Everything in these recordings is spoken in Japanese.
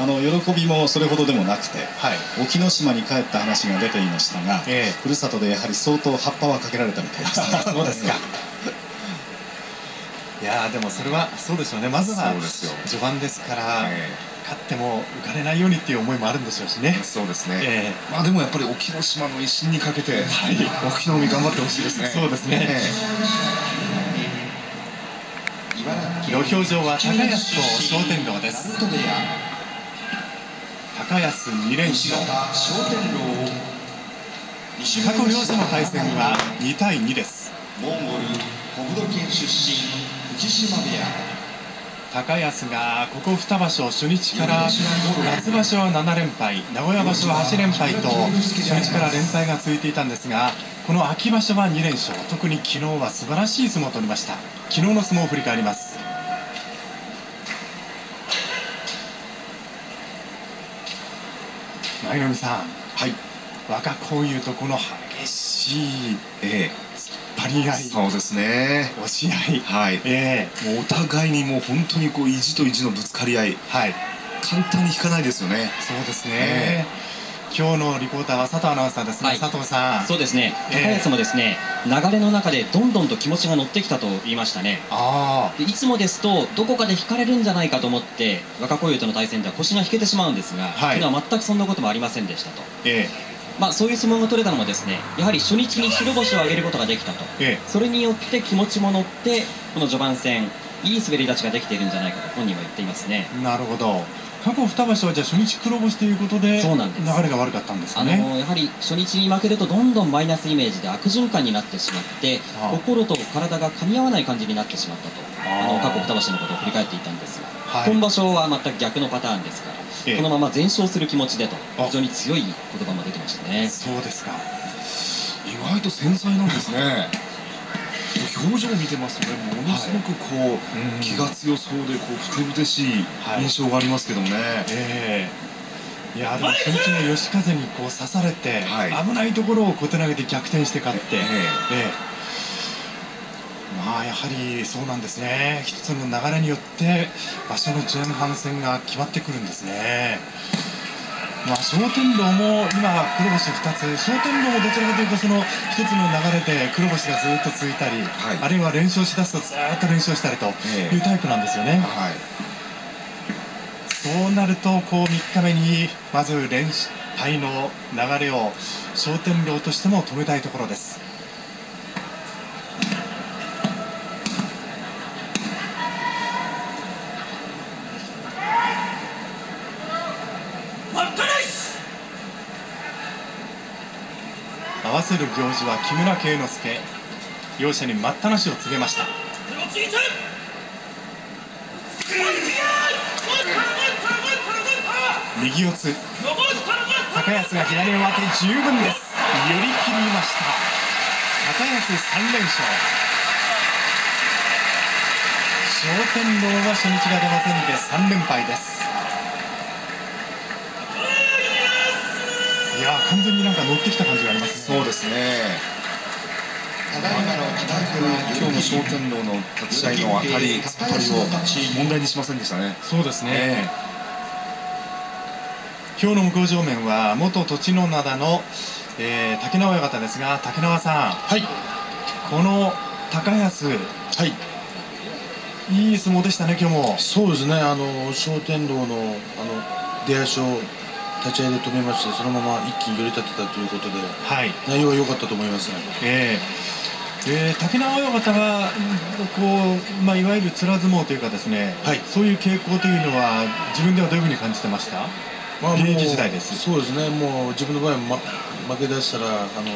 あの喜びもそれほどでもなくて、はい。沖ノ島に帰った話が出ていましたが、ええ。ふるさとでやはり相当葉っぱはかけられたみたいです、そうですか。いやーでもそれはそうでしょうね。まずは序盤ですから、え勝っても浮かれないようにっていう思いもあるんでしょうしね。えそうですね、えまあでもやっぱり沖ノ島の一心にかけて、はい。沖の海頑張ってほしいですね。そうですね。え土俵上は高安と商天堂です高安2連勝。過去両者の対戦は2対2です。モンゴル国土県出身藤島部屋。高安がここ2場所初日から夏場所は7連敗名古屋場所は8連敗と初日から連敗が続いていたんですがこの秋場所は2連勝。特に昨日は素晴らしい相撲を取りました。昨日の相撲を振り返ります舞の海さんはい。若こういうとこの激しいえ張り合い。えそうですね。押し合い。はい。ええもうお互いにもう本当にこう意地と意地のぶつかり合い。はい。簡単に引かないですよね。そうですね、今日のリポーターは佐藤アナウンサーですね、はい。佐藤さん。そうですね、ええ。高安もですね、流れの中でどんどんと気持ちが乗ってきたと言いましたね。あでいつもですと、どこかで引かれるんじゃないかと思って、若小優との対戦では腰が引けてしまうんですが、はい。昨日は全くそんなこともありませんでしたと。あえ。まあ、そういう相撲が取れたのもですね、やはり初日に白星を挙げることができたと。ええ。それによって気持ちも乗って、この序盤戦、いい滑り立ちができているんじゃないかと本人は言っていますね。えなるほど。過去2場所はじゃあ初日黒星ということでそうなんです。流れが悪かったんですあのかねやはり初日に負けるとどんどんマイナスイメージで悪循環になってしまってああ。心と体が噛み合わない感じになってしまったとああ。あの過去2場所のことを振り返っていたんですが、はい。今場所は全く逆のパターンですから、ええこのまま全勝する気持ちでとあ。非常に強い言葉も出てましたね。そうですか。意外と繊細なんですね表情を見てますとね。ものすごくこう、うん気が強そうでこうふてぶてしいはい印象がありますけどもね、ええ。いやでも初日の吉風にこう刺されて、はい。危ないところを小手投げで逆転して勝って、え。ええ。まあやはりそうなんですね。一つの流れによって場所の前半戦が決まってくるんですねまあ商天堂も今黒星2つ。商天堂もどちらかというとその一つの流れで黒星がずっと続いたり、はい。あるいは連勝しだすとずっと連勝したりとええ。いうタイプなんですよね、はい。そうなるとこう3日目にまず連敗の流れを商天堂としても止めたいところです合わせる行司は木村圭之助。両者に待ったなしを告げました。右四つ。高安が左の当て十分です。寄り切りました。高安3連勝。商天堂は初日が出ませんで3連敗ですいやー完全になんか乗ってきた感じがありますね。そうですね。ただいまの帰宅は今日の商天堂の立ち合いの当たり突っ張りを問題にしませんでしたね。そうですね、え今日の向正面は元栃乃灘の、えー竹縄親方ですが竹縄さん。はい、この高安。はい、いい相撲でしたね今日も。そうですね、あの商天堂のあの出足を立ち合いで止めまして、そのまま一気に寄り立てたということで、はい。内容は良かったと思いますね。えーえ。ー竹縄親方はうんこう、まあ、いわゆるつら相撲というかですね、はい。そういう傾向というのは自分ではどういうふうに感じてました？ま現役時代です。そうですね、もう自分の場合は、ま、負け出したらあの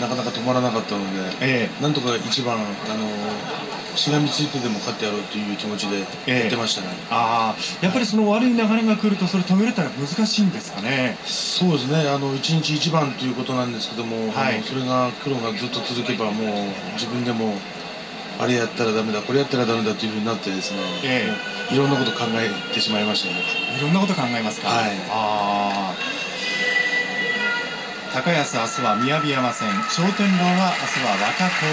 なかなか止まらなかったので、え。なんとか一番あのしがみついてでも勝ってやろうという気持ちでええ。やってましたね。ああやっぱりその悪い流れが来るとそれ止めるってのは難しいんですかね。そうですね、あの一日一番ということなんですけども、はい。それが苦労がずっと続けば、もう自分でもあれやったらダメだ、これやったらダメだというふうになってですね、ええ。いろんなこと考えてしまいましたね。いろんなこと考えますか。はい。ああ。高安明日は雅山戦商天堂は明日は若子